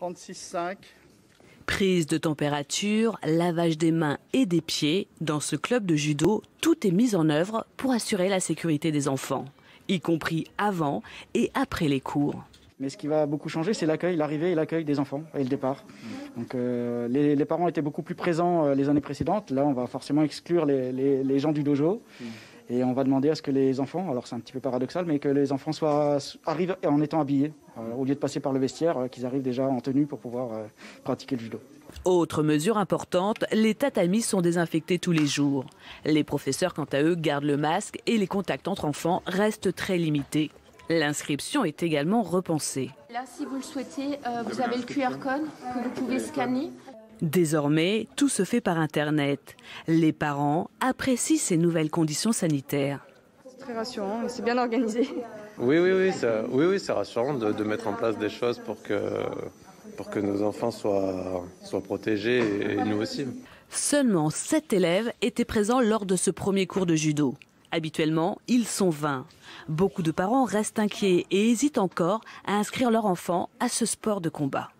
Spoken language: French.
36,5. Prise de température, lavage des mains et des pieds, dans ce club de judo, tout est mis en œuvre pour assurer la sécurité des enfants, y compris avant et après les cours. Mais ce qui va beaucoup changer, c'est l'accueil, l'arrivée et l'accueil des enfants et le départ. Donc euh, les, les, parents étaient beaucoup plus présents euh, les années précédentes. Là, on va forcément exclure les, les, les gens du dojo. Et on va demander à ce que les enfants, alors c'est un petit peu paradoxal, mais que les enfants soient, arrivent en étant habillés, euh, au lieu de passer par le vestiaire, euh, qu'ils arrivent déjà en tenue pour pouvoir euh, pratiquer le judo. Autre mesure importante, les tatamis sont désinfectés tous les jours. Les professeurs, quant à eux, gardent le masque et les contacts entre enfants restent très limités. L'inscription est également repensée. Là, si vous le souhaitez, euh, vous avez le QR code que vous pouvez scanner. Désormais, tout se fait par Internet. Les parents apprécient ces nouvelles conditions sanitaires. C'est très rassurant c'est bien organisé. Oui, oui, oui, ça, oui, oui, c'est rassurant de, de, mettre en place des choses pour que, pour que nos enfants soient, soient protégés et, et nous aussi. Seulement 7 élèves étaient présents lors de ce premier cours de judo. Habituellement, ils sont 20. Beaucoup de parents restent inquiets et hésitent encore à inscrire leur enfant à ce sport de combat.